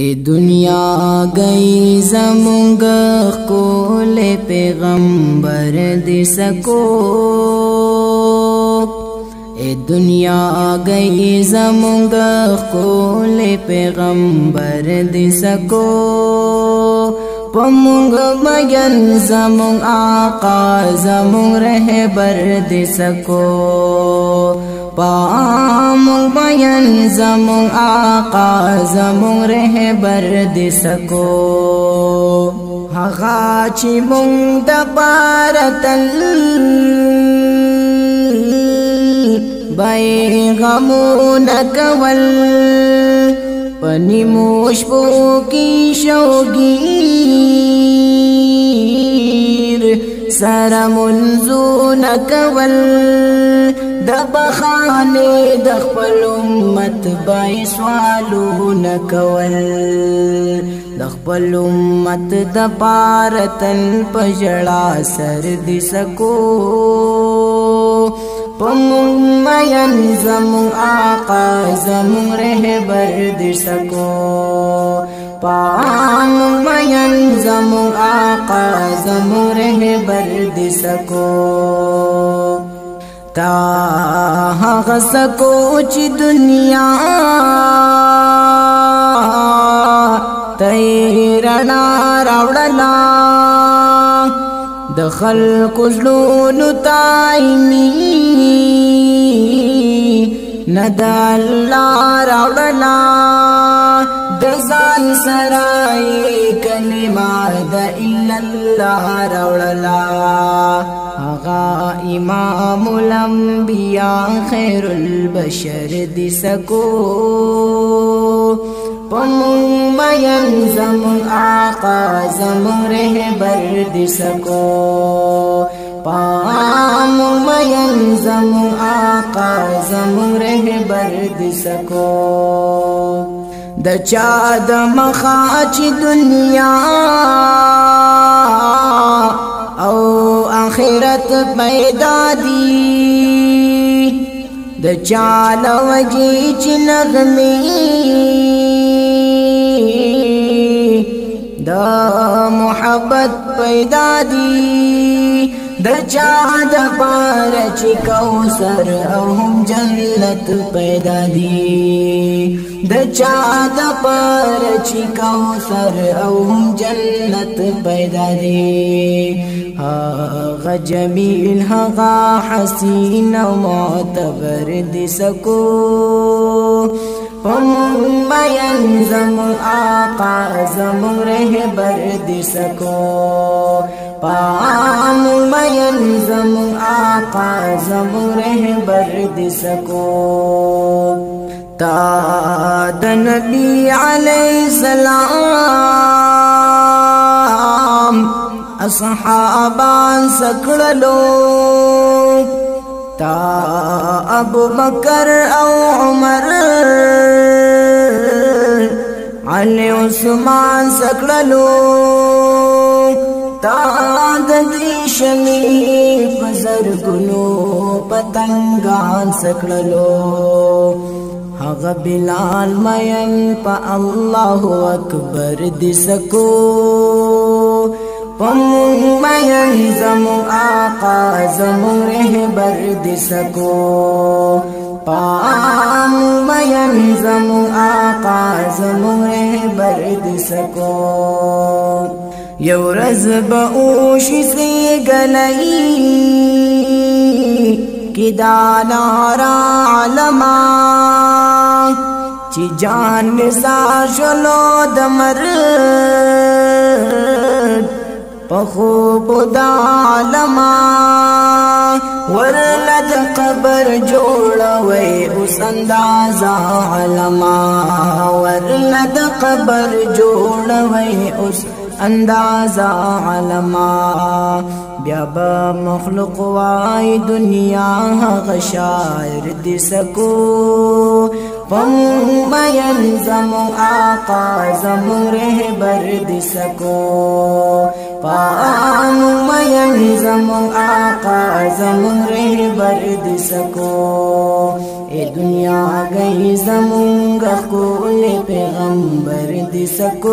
اے دنیا گئی زمونگ کول پیغمبر دی سکو اے دنیا گئی زمونگ کول پیغمبر دی سکو پمونگ بین زمونگ آقا زمونگ رہ بر دی سکو پامون بیان زمون آقا زمون رهبر د سکو هغه چې مون د بارتل بای غمو نکول پنی موش پو کی شوگیر سر منزو نکول د بخانه د خپل امت بای سوالو نکول د خپل امت د بارتن پجړا سر دي سکو پمون مین زمون آقا زمون رهبر دسکو پامون مین زمون آقا زمون رهبر دسکو تا هغه سکو چې دنیا تیرنا راوړلا د خلق زلون تایمی ندا الله راوړلا د ځان سره کلمه د اللہ روڑلا آغا امام الانبیاء خیر البشر دی سکو پمون بین زمون آقا زمون رہبر دی سکو پام مین زمون آقا زمون رہبر دی سکو د چا د مخاچ دنیا قوت پیدا دی د چال وجی چې نغمه د محبت پیدا دی د چا د پار چې کوثر او هم جنت پیدا دی د چا د پار چې کوثر او هم جنت پیدا دی هغه جمیل هغه حسین او معتبر دي سکو پمون بین زمون آقا زمون رهبر دی سکو پام مین زم آقا زم رهبر دې سکو تا د نبی علی سلام اصحابان سکړلو تا ابو بکر او عمر علی عثمان سکړلو آند شي شميل فجر کو پتنگان سکڑلو لو حز بلال مئن پ اللہ اکبر ديسكو پم مح مئن زمو اقا زمو رهبر ديسكو پا ام مئن زمو اقا زمو یو رز با اوشی سی گلئی کی دالارا علما چی جان نسا شلو دمر پخوب دا علما ورلد قبر جوړوي اوس اندازا علما ورلد قبر جوړوي اوس اندازا علما بیا به مخلوق وای دنیا هغه شاعر دې سکو پم مین زمو آقا زمو رهبر دې سکو پام مین زمو آقا زمو رهبر دې سکو اے دنیا گئی زمونگا کول پیغمبر دی سکو